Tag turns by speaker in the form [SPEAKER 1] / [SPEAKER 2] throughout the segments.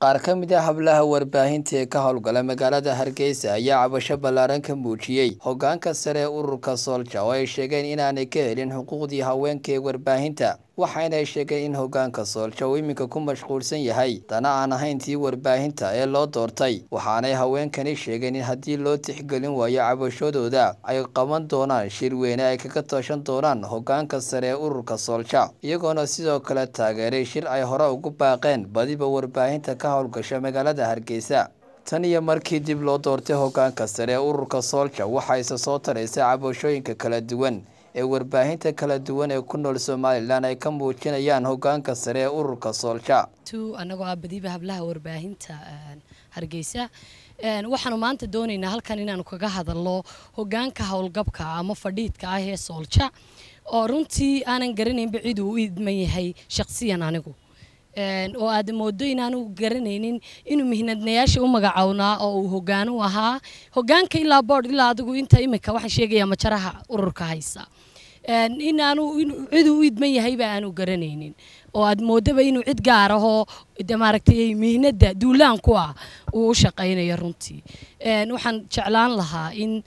[SPEAKER 1] qaar ka mid ah hablaha warbaahinta ee ka howlgala magaalada hargeysa ayaa cabasho ballaaran ka muujiyey. Hoggaanka sare ee ururka soolja oo ay sheegeen inaanay ka helin xuquuqdii haweenka ee warbaahinta waxaynay sheegeen in hoggaanka soolja uu iminka ku mashquulsan yahay. Dana aan ahayn tii warbaahinta ee loo doortay waxaanay haweenkani sheegeen in haddii loo tixgelin waayo cabashadooda ay qaban doonaan shir weyne ay kaga tooshan doonaan hoggaanka sare ee ururka soolja iyagoona sidoo kale taageeray shir ay hore ugu baaqeen badiba warbaahinta ka howlgasha magaalada hargeysa. Tan iyo markii dib loo doortay hoggaanka sare ee ururka soolja waxaa isa soo taraysa cabashooyinka kala duwan ee warbaahinta kala duwan ee ku nool somalilan ay ka muujinayaan hoggaanka sare ee ururka soolja
[SPEAKER 2] anagoo ah hablaha warbaahinta hargeysa. Waxaanu maanta doonaynaa halkan inaanu kaga hadalno hoggaanka howlgabka ama fadhiidka ah ee soolja oo runtii aanan garanaynba cid uu u idman yahay shaqsiyan anigu oo aad moodo inaanu garanaynin inuu mihnadnayaasha u magacownaa oo uu hoggaan u ahaa. Hoggaanka ilaa boord ilaa adigu inta imika waxaan sheegayaa majaraha ururka haysa inaanu cid uu u idman yahayba aanu garanaynin. Oo aad moodaba inuu cid gaar maaragtay mihnada duulaan ku ah uu u shaqaynayo runtii. Waxaan jeclaan lahaa in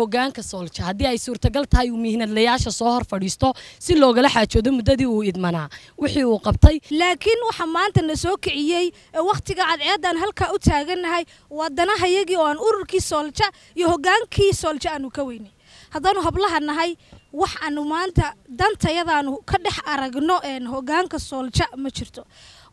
[SPEAKER 2] hoggaanka soolja haddii ay suurtagal tahay uu mihnadlayaasha soo hor fadhiisto si loogala xaajoodo muddadii uu idmanaa wixii uu qabtay.
[SPEAKER 3] Laakiin waxaa maanta na soo kiciyey wakhtiga cadceeddaan halkaa u taagannahay wadanahayagii oo aan ururkii soolja iyo hoggaankii soolja aanu ka weynay haddaanu hablaha nahay wax aanu maanta dantayadaanu ka dhex aragno hoggaanka soolja ma jirto.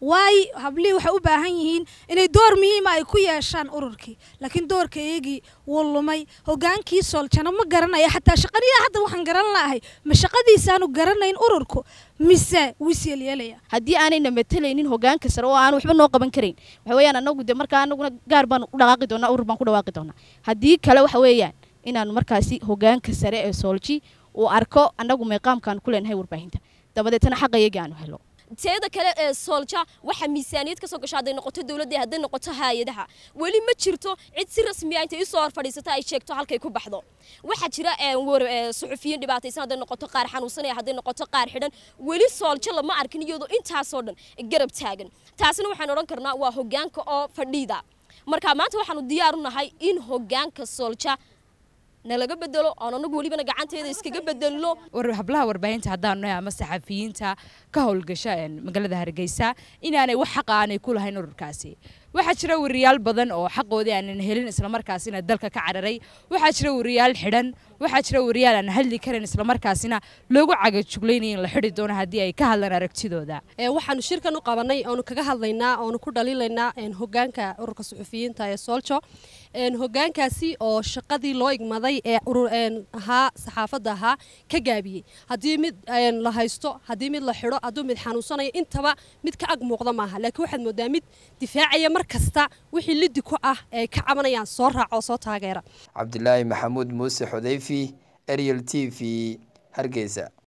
[SPEAKER 3] Waayo hablihii waxay u baahan yihiin inay door muhiima ay ku yeeshaan ururkii. Laakiin doorka iyagii wuu lumay. Hoggaankii sooljana ma garanaya xataa shaqaniyaa hadda waxaan garan la'ahay ma shaqadiisaanu garanayn ururku. Mise wiisyeelyeelaya
[SPEAKER 4] haddii aanayna matalaynin hoggaanka sare oo aanu waxba noo qaban karayn waxa weeyaan anagu de markaa anaguna gaar baan u dhaqaaqi doonaa urur baan ku dhawaaqi doonaa. Haddii kale waxa weeyaan inaanu markaasi hoggaanka sare ee soolji uu arko annagu meeqaamkaan ku leenahay warbaahinta. Dabadeetana xaqayagii aanu helo.
[SPEAKER 5] Teeda kale ee soolja waxaa miisaaniyad ka soo gasha hadday noqoto dowladda hadday noqoto hay'adaha. Weli ma jirto cid si rasmiya intay u soo hor fadhiisata ay sheegto halkay ku baxdo. Waxaa jira suxufiyiin dhibaataysan hadday noqoto qaar xanuunsanaya hadday noqoto qaar xidhan. Weli soolja lama arkin iyadoo intaasoo dhan garab taagan. Taasina waxaan odhan karnaa waa hoggaanka oo fadhiida. Marka maanta waxaanu diyaar u nahay in hoggaanka soolja nalaga bedelo oon anagu welibana gacanteeda iskaga bedelno.
[SPEAKER 6] Hablaha warbaahinta haddaanu nahay ama saxafiyiinta ka howlgasha magaalada hargeysa inaanay wax xaqa aanay ku lahayn ururkaasi. Waxaa jira wariyaal badan oo xaqoodii aanan helin islamarkaasina dalka ka cararay. Waxaa jira wariyaal xidhan waxaa jira wariyaal aan hadli karin islamarkaasina loogu cagajuglaynaya in la xidhi doono haddii ay ka hadlaan aragtidooda.
[SPEAKER 7] Waxaanu shirkan u qabanay oonu kaga hadlaynaa oonu ku dhaliilaynaa hoggaanka ururka suxufiyiinta ee sooljo hoggaankaasi oo shaqadii loo igmaday ee ahaa saxaafadda ahaa ka gaabiyey. Haddii mid la haysto haddii mid la xidho hadduu mid xanuunsanayo intaba mid ka ag muuqda maaha. Laakiin waxaad moodaa mid difaacaya mar kasta wixii liddi ku ah ee ka cabanayaan soo raaca oo soo taageera.
[SPEAKER 1] Cabdilaahi maxamuud muuse في أريال تي في هرقيزة